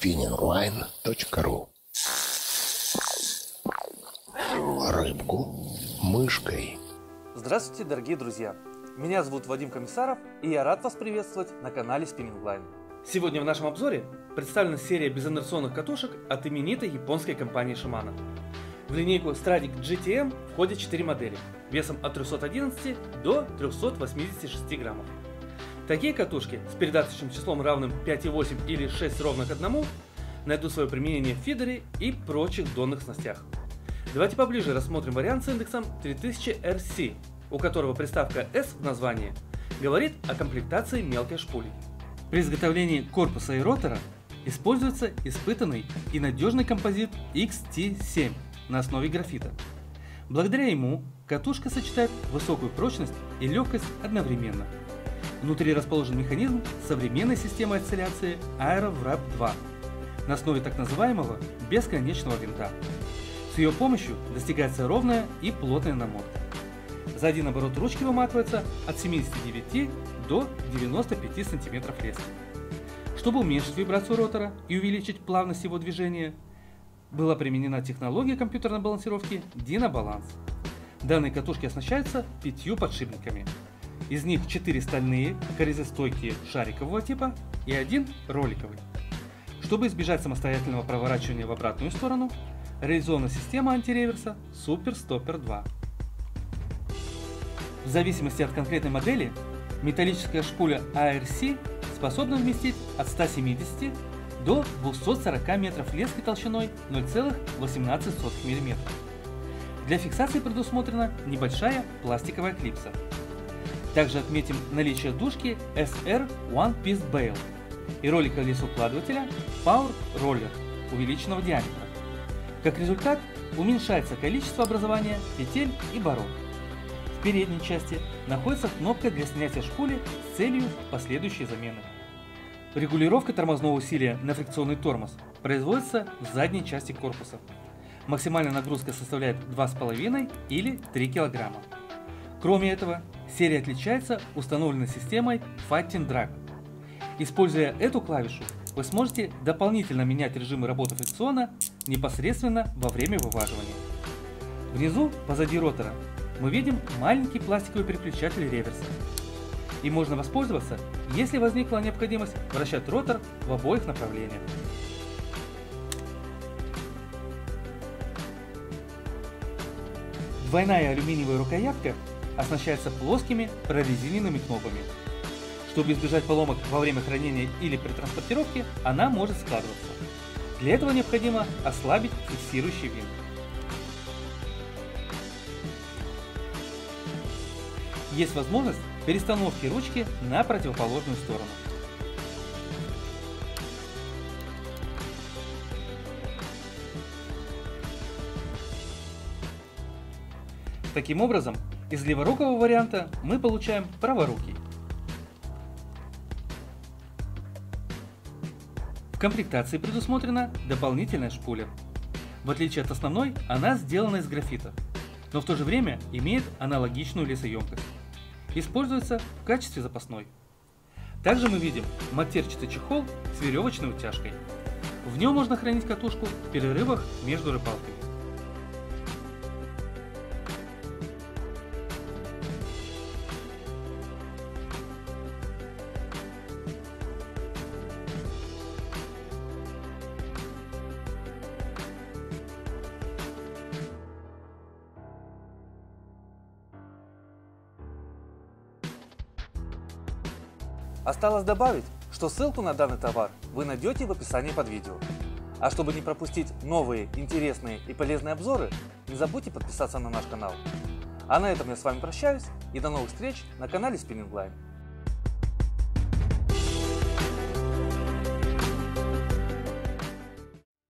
spinningline.ru Рыбку мышкой. Здравствуйте, дорогие друзья! Меня зовут Вадим Комиссаров, и я рад вас приветствовать на канале Spinning Line. Сегодня в нашем обзоре представлена серия безинерционных катушек от именитой японской компании Shimano. В линейку Stradic GTM входят 4 модели, весом от 311 до 386 граммов. Такие катушки с передаточным числом равным 5,8 или 6 ровно к 1 найдут свое применение в фидере и прочих донных снастях. Давайте поближе рассмотрим вариант с индексом 3000 RC, у которого приставка S в названии говорит о комплектации мелкой шпули. При изготовлении корпуса и ротора используется испытанный и надежный композит XT7 на основе графита. Благодаря ему катушка сочетает высокую прочность и легкость одновременно – Внутри расположен механизм современной системы осцилляции AeroWrap 2 на основе так называемого бесконечного винта. С ее помощью достигается ровная и плотная намотка. За один оборот ручки выматывается от 79 до 95 см лески. Чтобы уменьшить вибрацию ротора и увеличить плавность его движения, была применена технология компьютерной балансировки DynaBalance. Данные катушки оснащаются пятью подшипниками – из них 4 стальные, корезостойкие шарикового типа и один роликовый. Чтобы избежать самостоятельного проворачивания в обратную сторону, реализована система антиреверса Super Stopper 2. В зависимости от конкретной модели, металлическая шпуля ARC способна вместить от 170 до 240 метров лески толщиной 0,18 мм. Для фиксации предусмотрена небольшая пластиковая клипса – также отметим наличие дужки SR One Piece Bail и роли колесоукладывателя Power Roller увеличенного диаметра. Как результат, уменьшается количество образования петель и бород. В передней части находится кнопка для снятия шпули с целью последующей замены. Регулировка тормозного усилия на фрикционный тормоз производится в задней части корпуса. Максимальная нагрузка составляет 2,5 или 3 кг. Кроме этого, серия отличается установленной системой Fighting Drag. Используя эту клавишу, вы сможете дополнительно менять режимы работы фрикциона непосредственно во время вываживания. Внизу, позади ротора, мы видим маленький пластиковый переключатель реверса. И можно воспользоваться, если возникла необходимость вращать ротор в обоих направлениях. Двойная алюминиевая рукоятка оснащается плоскими прорезиненными кнопками. Чтобы избежать поломок во время хранения или при транспортировке, она может складываться. Для этого необходимо ослабить фиксирующий винт. Есть возможность перестановки ручки на противоположную сторону. Таким образом, из леворукого варианта мы получаем праворукий. В комплектации предусмотрена дополнительная шпуля. В отличие от основной, она сделана из графита, но в то же время имеет аналогичную лесоемкость. Используется в качестве запасной. Также мы видим матерчатый чехол с веревочной утяжкой. В нем можно хранить катушку в перерывах между рыбалками. Осталось добавить, что ссылку на данный товар вы найдете в описании под видео. А чтобы не пропустить новые, интересные и полезные обзоры, не забудьте подписаться на наш канал. А на этом я с вами прощаюсь и до новых встреч на канале Spinning Line.